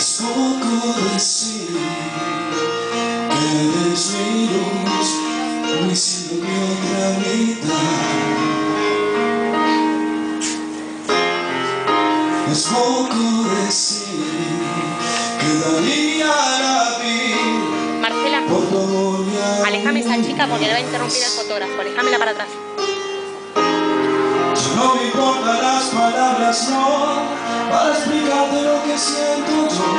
Es poco decir que eres mi luz, no siendo mi otra mitad. Es poco decir que daría la vida. Marcela, por todo aléjame esa chica porque le va a interrumpir el fotógrafo. Aléjamela para atrás. Ya no me importan las palabras, no que siento yo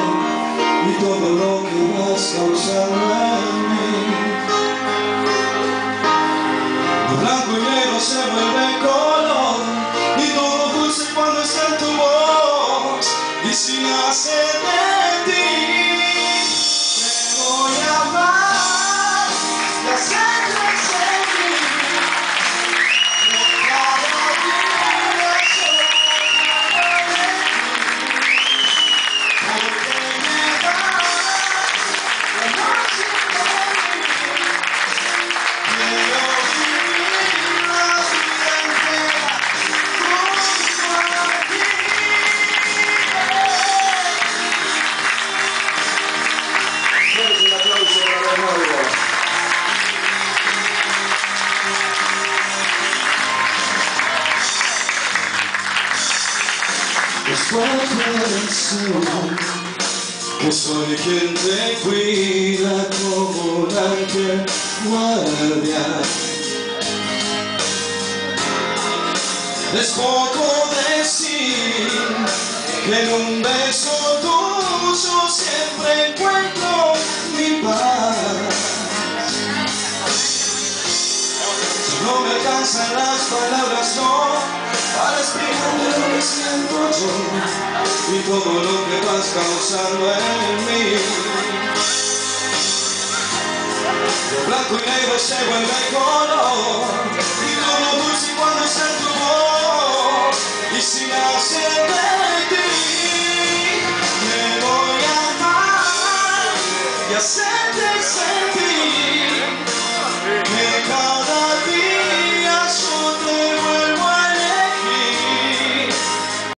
y todo lo que vas causando en mí. Lo blanco y negro se vuelve color y todo dulce cuando está en tu voz y si nace Después de que soy quien te cuida como un ángel guardián. Es poco decir que en un beso tuyo siempre encuentro mi paz. No me alcanzan las palabras, no, explicarte lo que siento yo y todo lo que vas causando en mí. Lo blanco y negro se vuelve color y todo dulce cuando en tu voz y si nace de ti me voy a amar y hacerte sentir